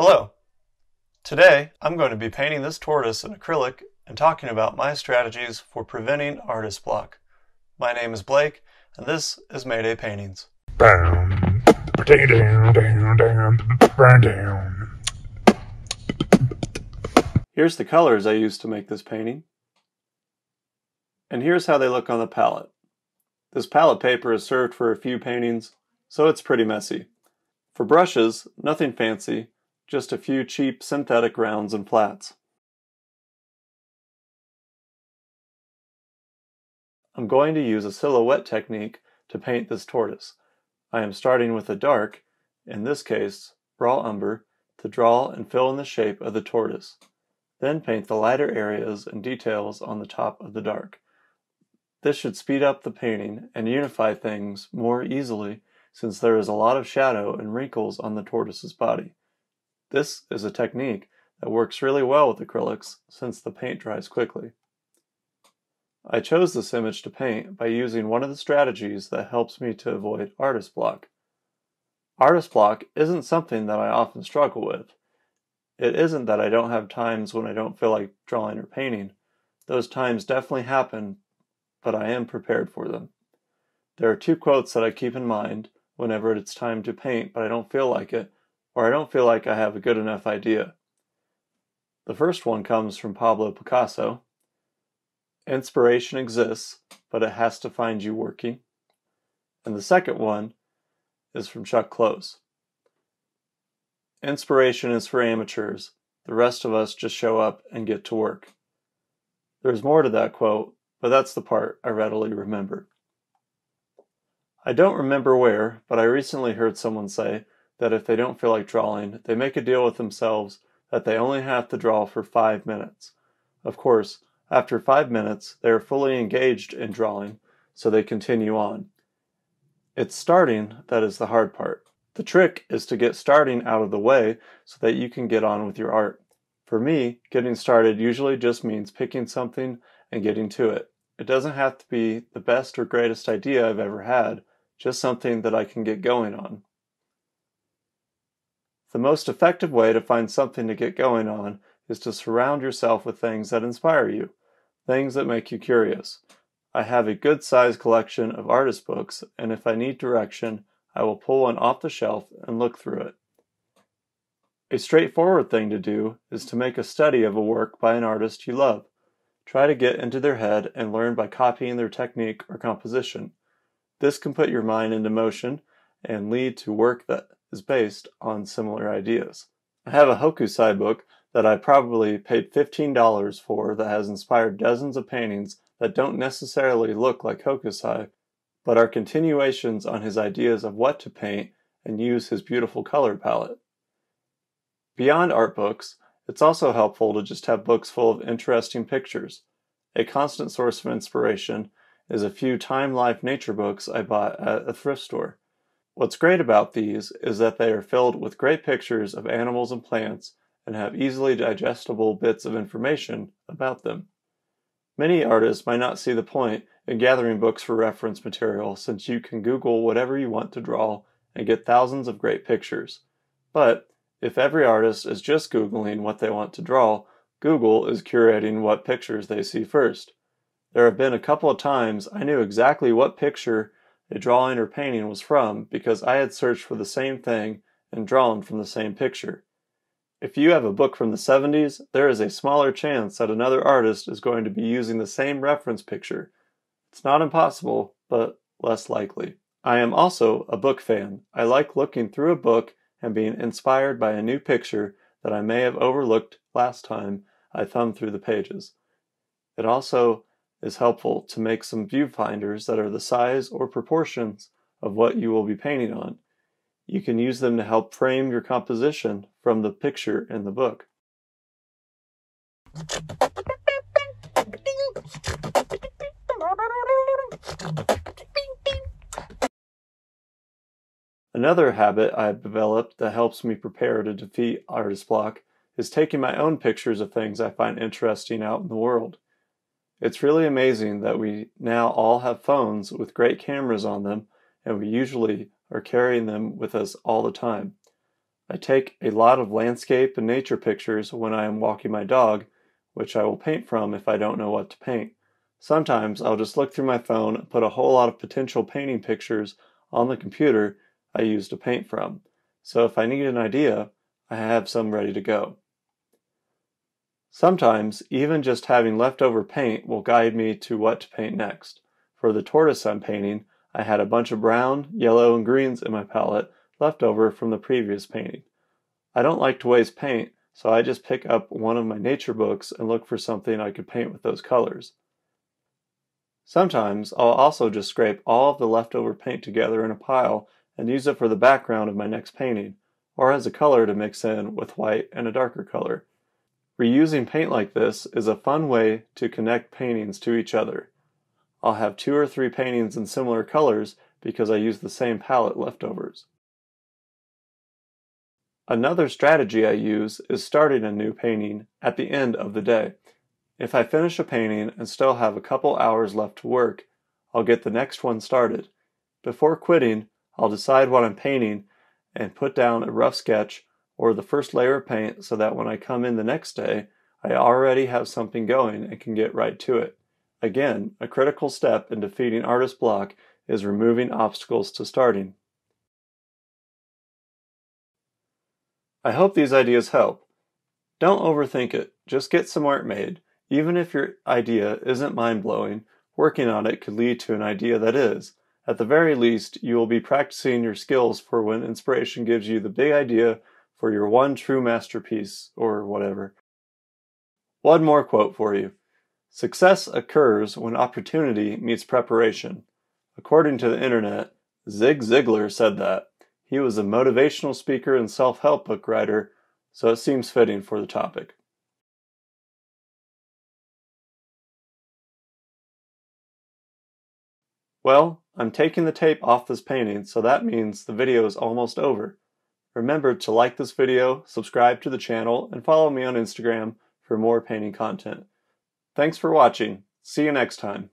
Hello. Today, I'm going to be painting this tortoise in acrylic and talking about my strategies for preventing artist block. My name is Blake, and this is Mayday Paintings. Here's the colors I used to make this painting. And here's how they look on the palette. This palette paper is served for a few paintings, so it's pretty messy. For brushes, nothing fancy, just a few cheap synthetic rounds and flats. I'm going to use a silhouette technique to paint this tortoise. I am starting with a dark, in this case, raw umber, to draw and fill in the shape of the tortoise. Then paint the lighter areas and details on the top of the dark. This should speed up the painting and unify things more easily since there is a lot of shadow and wrinkles on the tortoise's body. This is a technique that works really well with acrylics since the paint dries quickly. I chose this image to paint by using one of the strategies that helps me to avoid artist block. Artist block isn't something that I often struggle with. It isn't that I don't have times when I don't feel like drawing or painting. Those times definitely happen, but I am prepared for them. There are two quotes that I keep in mind whenever it's time to paint, but I don't feel like it, or I don't feel like I have a good enough idea. The first one comes from Pablo Picasso Inspiration exists, but it has to find you working. And the second one is from Chuck Close Inspiration is for amateurs. The rest of us just show up and get to work. There's more to that quote, but that's the part I readily remember. I don't remember where, but I recently heard someone say that if they don't feel like drawing, they make a deal with themselves that they only have to draw for five minutes. Of course, after five minutes, they are fully engaged in drawing, so they continue on. It's starting that is the hard part. The trick is to get starting out of the way so that you can get on with your art. For me, getting started usually just means picking something and getting to it. It doesn't have to be the best or greatest idea I've ever had, just something that I can get going on. The most effective way to find something to get going on is to surround yourself with things that inspire you, things that make you curious. I have a good sized collection of artist books, and if I need direction, I will pull one off the shelf and look through it. A straightforward thing to do is to make a study of a work by an artist you love. Try to get into their head and learn by copying their technique or composition. This can put your mind into motion and lead to work that is based on similar ideas. I have a Hokusai book that I probably paid $15 for that has inspired dozens of paintings that don't necessarily look like Hokusai, but are continuations on his ideas of what to paint and use his beautiful color palette. Beyond art books, it's also helpful to just have books full of interesting pictures. A constant source of inspiration is a few Time Life nature books I bought at a thrift store. What's great about these is that they are filled with great pictures of animals and plants and have easily digestible bits of information about them. Many artists might not see the point in gathering books for reference material since you can Google whatever you want to draw and get thousands of great pictures. But if every artist is just Googling what they want to draw, Google is curating what pictures they see first. There have been a couple of times I knew exactly what picture a drawing or painting was from because I had searched for the same thing and drawn from the same picture. If you have a book from the 70s, there is a smaller chance that another artist is going to be using the same reference picture. It's not impossible, but less likely. I am also a book fan. I like looking through a book and being inspired by a new picture that I may have overlooked last time I thumbed through the pages. It also is helpful to make some viewfinders that are the size or proportions of what you will be painting on. You can use them to help frame your composition from the picture in the book. Another habit I've developed that helps me prepare to defeat artist block is taking my own pictures of things I find interesting out in the world. It's really amazing that we now all have phones with great cameras on them, and we usually are carrying them with us all the time. I take a lot of landscape and nature pictures when I am walking my dog, which I will paint from if I don't know what to paint. Sometimes I'll just look through my phone and put a whole lot of potential painting pictures on the computer I use to paint from. So if I need an idea, I have some ready to go. Sometimes, even just having leftover paint will guide me to what to paint next. For the tortoise I'm painting, I had a bunch of brown, yellow, and greens in my palette left over from the previous painting. I don't like to waste paint, so I just pick up one of my nature books and look for something I could paint with those colors. Sometimes I'll also just scrape all of the leftover paint together in a pile and use it for the background of my next painting, or as a color to mix in with white and a darker color. Reusing paint like this is a fun way to connect paintings to each other. I'll have two or three paintings in similar colors because I use the same palette leftovers. Another strategy I use is starting a new painting at the end of the day. If I finish a painting and still have a couple hours left to work, I'll get the next one started. Before quitting, I'll decide what I'm painting and put down a rough sketch or the first layer of paint so that when I come in the next day, I already have something going and can get right to it. Again, a critical step in defeating artist block is removing obstacles to starting. I hope these ideas help. Don't overthink it, just get some art made. Even if your idea isn't mind blowing, working on it could lead to an idea that is. At the very least, you will be practicing your skills for when inspiration gives you the big idea for your one true masterpiece or whatever. One more quote for you Success occurs when opportunity meets preparation. According to the internet, Zig Ziglar said that. He was a motivational speaker and self help book writer, so it seems fitting for the topic. Well, I'm taking the tape off this painting, so that means the video is almost over. Remember to like this video, subscribe to the channel, and follow me on Instagram for more painting content. Thanks for watching. See you next time.